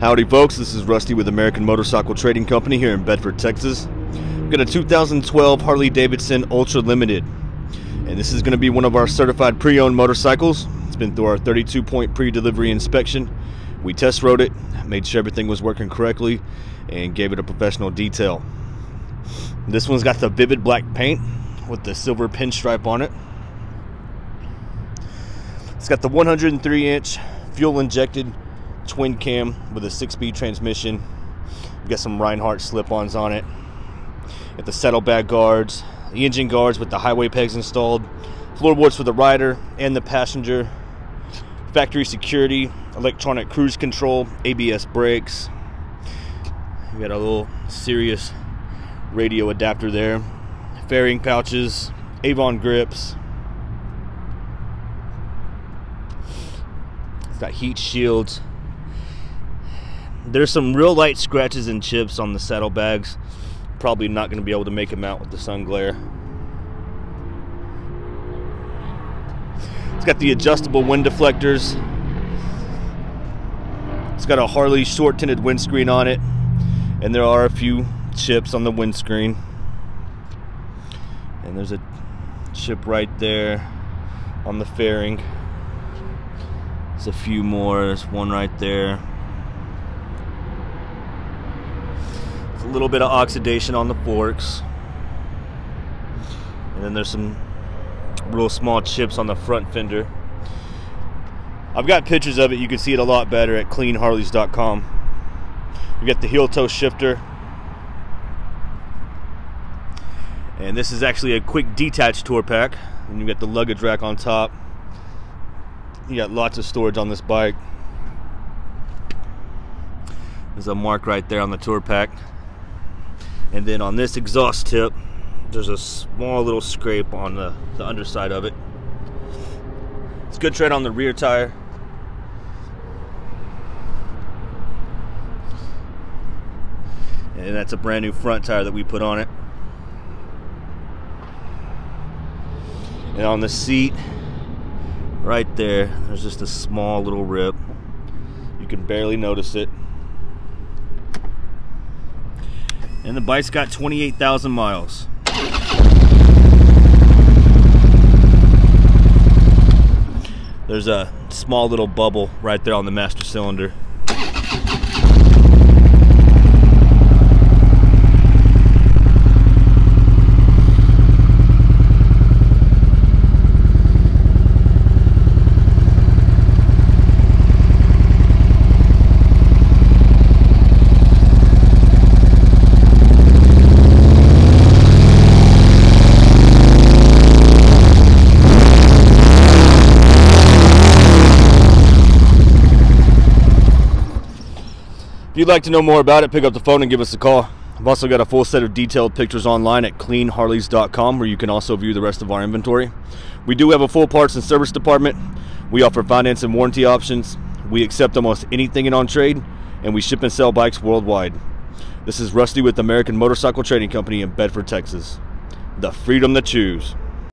Howdy, folks. This is Rusty with American Motorcycle Trading Company here in Bedford, Texas. I've got a 2012 Harley Davidson Ultra Limited, and this is going to be one of our certified pre owned motorcycles. It's been through our 32 point pre delivery inspection. We test rode it, made sure everything was working correctly, and gave it a professional detail. This one's got the vivid black paint with the silver pinstripe on it. It's got the 103 inch fuel injected twin cam with a six-speed transmission. We got some Rinehart slip-ons on it. Got the saddlebag guards, the engine guards with the highway pegs installed, floorboards for the rider and the passenger, factory security, electronic cruise control, ABS brakes. We got a little Sirius radio adapter there, fairing pouches, Avon grips. It's got heat shields, there's some real light scratches and chips on the saddlebags. Probably not going to be able to make them out with the sun glare. It's got the adjustable wind deflectors. It's got a Harley short tinted windscreen on it. And there are a few chips on the windscreen. And there's a chip right there on the fairing. There's a few more. There's one right there. A little bit of oxidation on the forks. And then there's some real small chips on the front fender. I've got pictures of it. You can see it a lot better at cleanharleys.com. You got the heel toe shifter. And this is actually a quick detached tour pack. And you got the luggage rack on top. You got lots of storage on this bike. There's a mark right there on the tour pack. And then on this exhaust tip, there's a small little scrape on the, the underside of it. It's good tread on the rear tire. And that's a brand new front tire that we put on it. And on the seat, right there, there's just a small little rip. You can barely notice it. And the bike's got 28,000 miles. There's a small little bubble right there on the master cylinder. You'd like to know more about it, pick up the phone and give us a call. I've also got a full set of detailed pictures online at cleanharleys.com where you can also view the rest of our inventory. We do have a full parts and service department. We offer finance and warranty options. We accept almost anything in on trade, and we ship and sell bikes worldwide. This is Rusty with American Motorcycle Trading Company in Bedford, Texas. The freedom to choose.